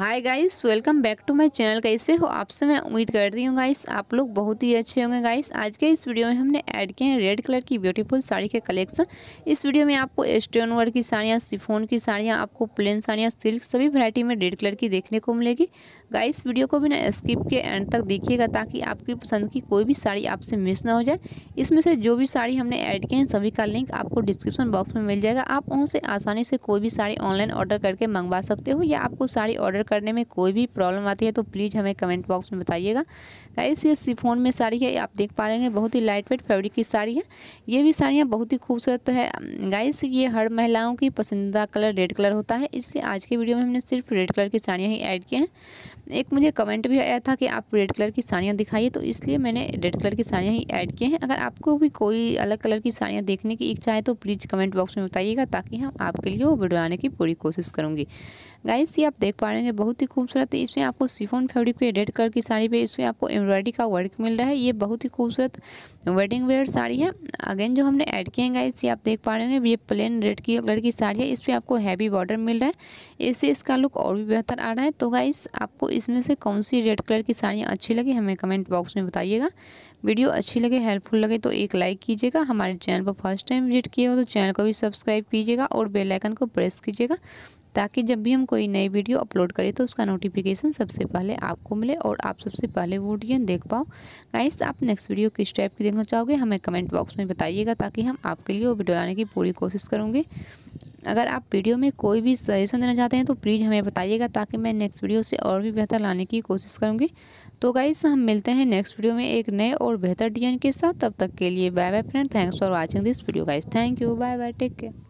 Hi guys welcome back to my channel कैसे हो आपसे मैं उम्मीद कर रही हूँ गाइस आप लोग बहुत ही अच्छे होंगे गाइस आज के इस वीडियो में हमने ऐड किए हैं रेड कलर की ब्यूटीफुल साड़ी के कलेक्शन इस वीडियो में आपको स्टोन वर्क की साड़ियाँ सिफोन की साड़ियाँ, आपको प्लेन साड़ियाँ सिल्क सभी वैरायटी में रेड कलर की देखने को मिलेगी. गाइस वीडियो को भी ना स्किप के एंड तक देखिएगा ताकि आपकी पसंद की कोई भी साड़ी आपसे मिस ना हो जाए. इसमें से जो भी साड़ी हमने ऐड किए हैं, सभी का लिंक आपको डिस्क्रिप्शन बॉक्स में मिल जाएगा. आप वहाँ से आसानी से कोई भी साड़ी ऑनलाइन ऑर्डर करके मंगवा सकते हो या आपको साड़ी ऑर्डर करने में कोई भी प्रॉब्लम आती है तो प्लीज़ हमें कमेंट बॉक्स में बताइएगा। गाइस, ये सिफोन में साड़ी है, आप देख पा रहे हैं, बहुत ही लाइट वेट फैब्रिक की साड़ी है। ये भी साड़ियाँ बहुत ही खूबसूरत है। गाइस, ये हर महिलाओं की पसंदीदा कलर रेड कलर होता है, इसलिए आज के वीडियो में हमने सिर्फ़ रेड कलर की साड़ियाँ ही ऐड किए हैं। एक मुझे कमेंट भी आया था कि आप रेड कलर की साड़ियाँ दिखाइए तो इसलिए मैंने रेड कलर की साड़ियाँ ही ऐड किए हैं। अगर आपको भी कोई अलग कलर की साड़ियाँ देखने की इच्छा है तो प्लीज़ कमेंट बॉक्स में बताइएगा, ताकि हम आपके लिए वो वीडियो आने की पूरी कोशिश करूँगी। गाइस, ये आप देख पा रहे हैं बहुत ही खूबसूरत है। इसमें आपको सिफोन फैब्रिक पे रेड कलर की साड़ी पे इसमें आपको एम्ब्रॉयडरी का वर्क मिल रहा है। ये बहुत ही खूबसूरत वेडिंग वेयर साड़ी है। अगेन जो हमने ऐड किए हैं गाइस ये आप देख पा रहे हैं ये प्लेन रेड की कलर की साड़ी है। इस पर आपको हैवी बॉर्डर मिल रहा है। इससे इसका लुक और भी बेहतर आ रहा है। तो गाइस आपको इसमें से कौन सी रेड कलर की साड़ियाँ अच्छी लगी, हमें कमेंट बॉक्स में बताइएगा। वीडियो अच्छी लगे हेल्पफुल लगे तो एक लाइक कीजिएगा। हमारे चैनल पर फ़र्स्ट टाइम विज़िट किए हो तो चैनल को भी सब्सक्राइब कीजिएगा और बेल आइकन को प्रेस कीजिएगा। ताकि जब भी हम कोई नई वीडियो अपलोड करें तो उसका नोटिफिकेशन सबसे पहले आपको मिले और आप सबसे पहले वो वीडियो देख पाओ। गाइस आप नेक्स्ट वीडियो किस टाइप की देखना चाहोगे, हमें कमेंट बॉक्स में बताइएगा ताकि हम आपके लिए वो वीडियो लाने की पूरी कोशिश करूँगी। अगर आप वीडियो में कोई भी सजेशन देना चाहते हैं तो प्लीज़ हमें बताइएगा ताकि मैं नेक्स्ट वीडियो से और भी बेहतर लाने की कोशिश करूँगी। तो गाइस हम मिलते हैं नेक्स्ट वीडियो में एक नए और बेहतर डिज़ाइन के साथ। तब तक के लिए bye bye friend thanks for watching this video guys thank you bye bye take care